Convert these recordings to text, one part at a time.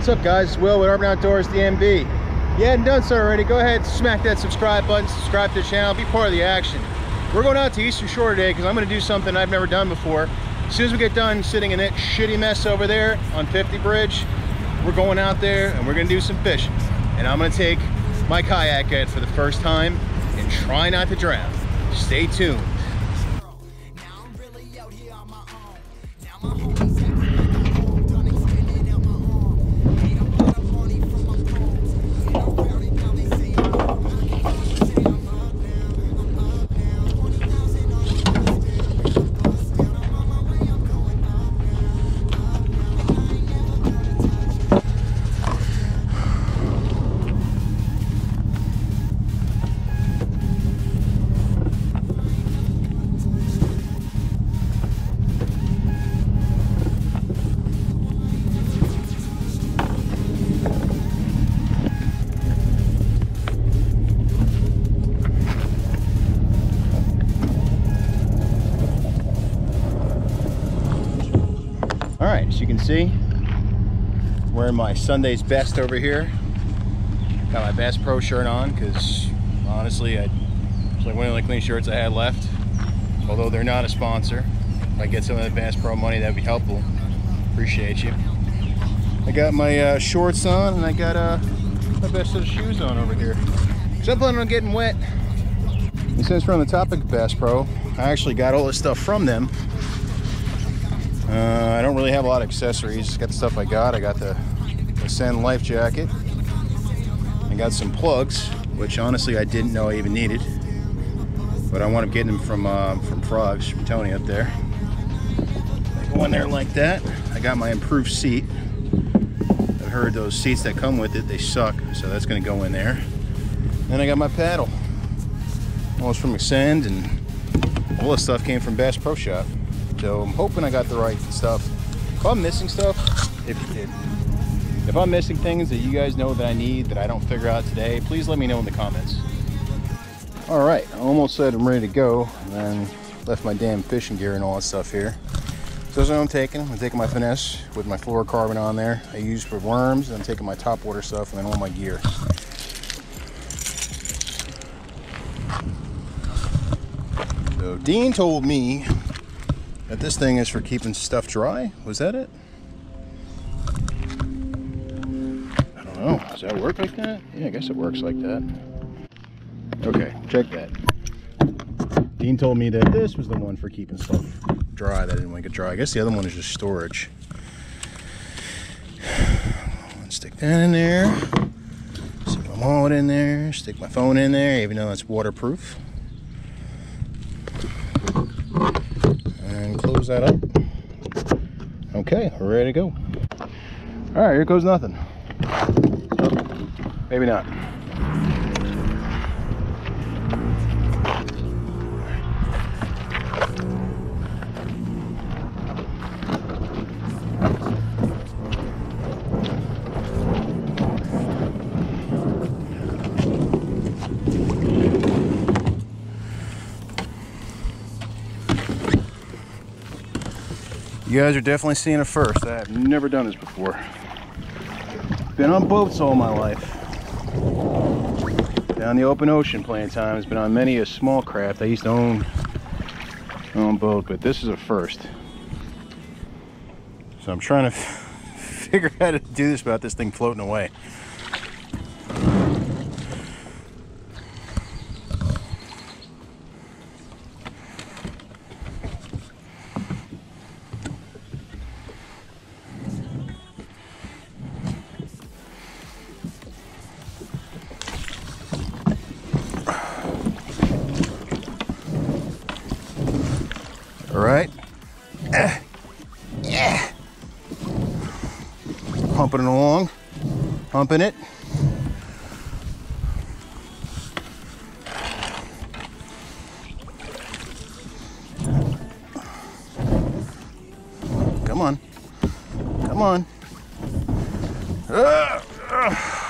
What's up guys, Will with Urban Outdoors DMV. If you hadn't done so already, go ahead and smack that subscribe button, subscribe to the channel, be part of the action. We're going out to Eastern Shore today because I'm going to do something I've never done before. As soon as we get done sitting in that shitty mess over there on 50 Bridge, we're going out there and we're going to do some fishing. And I'm going to take my kayak out for the first time and try not to drown. Stay tuned. You can see, wearing my Sunday's best over here. Got my Bass Pro shirt on because honestly, I, it's like one of the clean shirts I had left. Although they're not a sponsor, if I get some of the Bass Pro money, that'd be helpful. Appreciate you. I got my uh, shorts on and I got uh, my best set of shoes on over here. Because I'm planning on getting wet. And since we're on the topic of Bass Pro, I actually got all this stuff from them uh, I don't really have a lot of accessories. Got the stuff I got. I got the Ascend life jacket. I got some plugs, which honestly I didn't know I even needed. But I wound up getting them from uh, from Frogs, from Tony up there. Go in there like that. I got my improved seat. I've heard those seats that come with it, they suck. So that's gonna go in there. Then I got my paddle. All was from Ascend and all this stuff came from Bass Pro Shop. So I'm hoping I got the right stuff. If I'm missing stuff, if, if, if I'm missing things that you guys know that I need that I don't figure out today, please let me know in the comments. All right, I almost said I'm ready to go and then left my damn fishing gear and all that stuff here. So that's what I'm taking. I'm taking my finesse with my fluorocarbon on there. I use for worms and I'm taking my top water stuff and then all my gear. So Dean told me that this thing is for keeping stuff dry. Was that it? I don't know. Does that work like that? Yeah, I guess it works like that. Okay, check that. Dean told me that this was the one for keeping stuff dry that I didn't want to get dry. I guess the other one is just storage. Stick that in there. Stick my wallet in there. Stick my phone in there, even though it's waterproof. and close that up. Okay, ready to go. All right, here goes nothing. Maybe not. You guys are definitely seeing a first. I have never done this before. Been on boats all my life. Down the open ocean plenty of times. Been on many a small craft. I used to own own boat, but this is a first. So I'm trying to figure out how to do this without this thing floating away. All right. Eh. Yeah. Humping it along. Humping it. Come on. Come on. Ah, ah.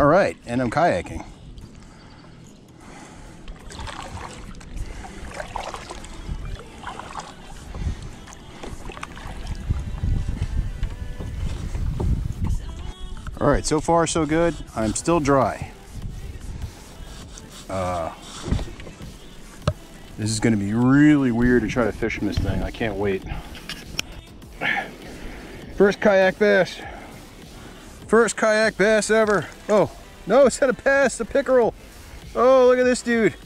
All right, and I'm kayaking. All right, so far so good. I'm still dry. Uh, this is gonna be really weird to try to fish in this thing. I can't wait. First kayak bass. First kayak bass ever. Oh, no, it's not a bass, a pickerel. Oh, look at this dude.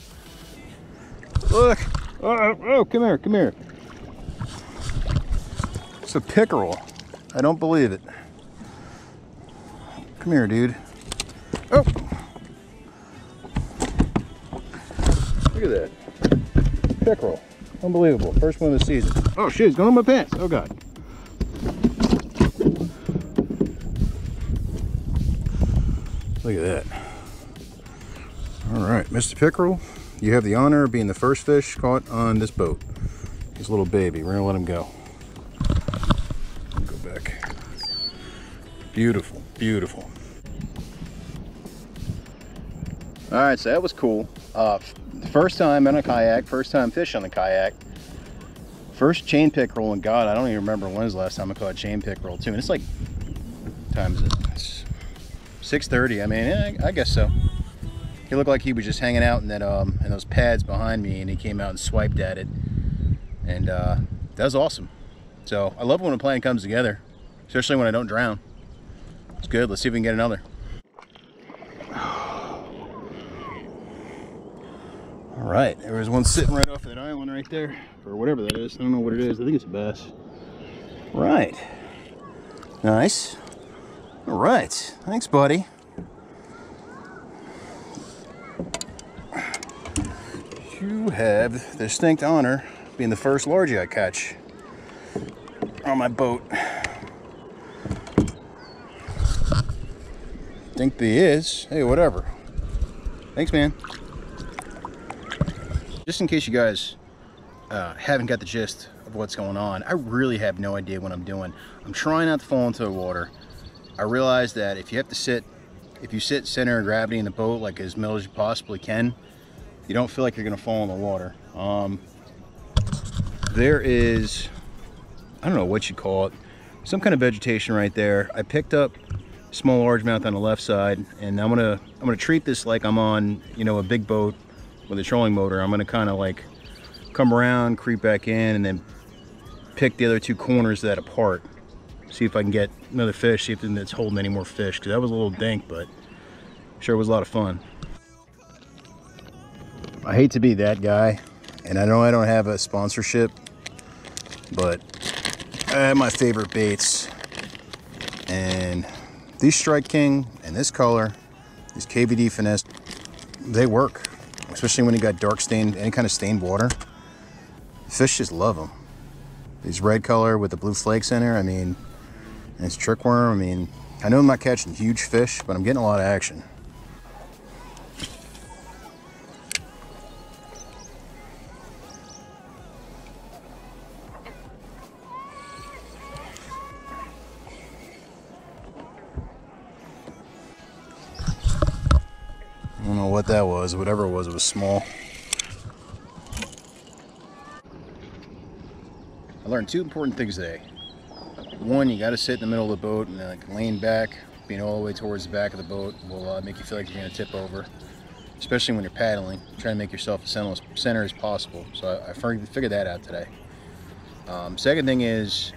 Look. Oh, oh, oh, come here, come here. It's a pickerel. I don't believe it. Come here, dude. Oh. Look at that. Pickerel. Unbelievable. First one of the season. Oh shit, it's going on my pants. Oh god. Look at that. All right, Mr. Pickerel, you have the honor of being the first fish caught on this boat. His little baby. We're gonna let him go. Go back. Beautiful, beautiful. All right, so that was cool. Uh, first time in a kayak, first time fish on the kayak. First chain pickerel, and God, I don't even remember when was the last time I caught a chain pickerel too. And it's like, times it? It's 6:30. I mean, yeah, I guess so. He looked like he was just hanging out in that um in those pads behind me, and he came out and swiped at it, and uh, that was awesome. So I love when a plan comes together, especially when I don't drown. It's good. Let's see if we can get another. All right, there was one sitting right off that island right there, or whatever that is. I don't know what it is. I think it's a bass. Right. Nice. All right. Thanks, buddy. You have the distinct honor being the first largie I catch on my boat. Think the is. Hey, whatever. Thanks, man. Just in case you guys uh, haven't got the gist of what's going on, I really have no idea what I'm doing. I'm trying not to fall into the water. I realized that if you have to sit, if you sit center of gravity in the boat like as middle as you possibly can, you don't feel like you're gonna fall in the water. Um, there is, I don't know what you call it, some kind of vegetation right there. I picked up small largemouth on the left side, and I'm gonna I'm gonna treat this like I'm on you know a big boat with a trolling motor. I'm gonna kind of like come around, creep back in, and then pick the other two corners of that apart. See if I can get another fish, see if it's holding any more fish, because that was a little dank, but sure was a lot of fun. I hate to be that guy, and I know I don't have a sponsorship, but I have my favorite baits, and these Strike King and this color, these KVD Finesse, they work, especially when you got dark stained, any kind of stained water. Fish just love them. These red color with the blue flakes in there, I mean, and it's trick worm, I mean, I know I'm not catching huge fish, but I'm getting a lot of action. I don't know what that was. Whatever it was, it was small. I learned two important things today. One, you got to sit in the middle of the boat and like lean back, being all the way towards the back of the boat will uh, make you feel like you're going to tip over, especially when you're paddling. Try to make yourself as center, as possible. So I, I figured that out today. Um, second thing is,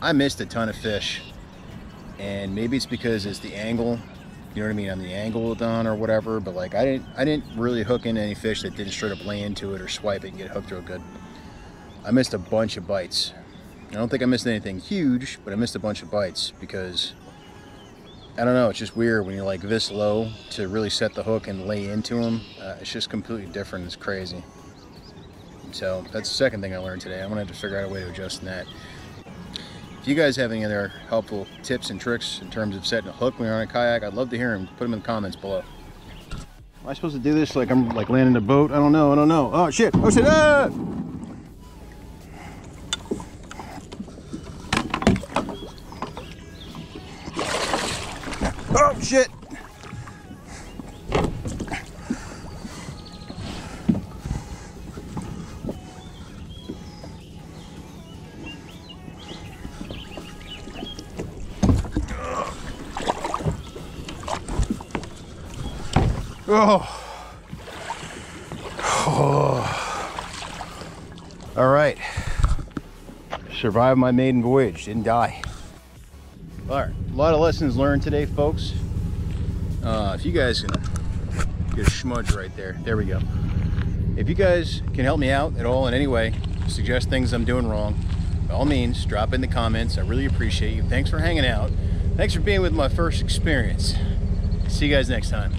I missed a ton of fish, and maybe it's because it's the angle you know what I mean, on the angle done or whatever. But like I didn't I didn't really hook in any fish that didn't straight up lay into it or swipe it and get hooked real good. I missed a bunch of bites. I don't think I missed anything huge, but I missed a bunch of bites because I don't know, it's just weird when you're like this low to really set the hook and lay into them. Uh, it's just completely different. It's crazy. So that's the second thing I learned today. I'm gonna have to figure out a way to adjust that. If you guys have any other helpful tips and tricks in terms of setting a hook when you're on a kayak, I'd love to hear them. Put them in the comments below. Am I supposed to do this like I'm like landing a boat? I don't know. I don't know. Oh shit! Oh shit! Ah! Oh. oh. All right. Survived my maiden voyage, didn't die. All right, a lot of lessons learned today, folks. Uh, if you guys can get a smudge right there, there we go. If you guys can help me out at all in any way, suggest things I'm doing wrong, by all means, drop in the comments. I really appreciate you. Thanks for hanging out. Thanks for being with my first experience. See you guys next time.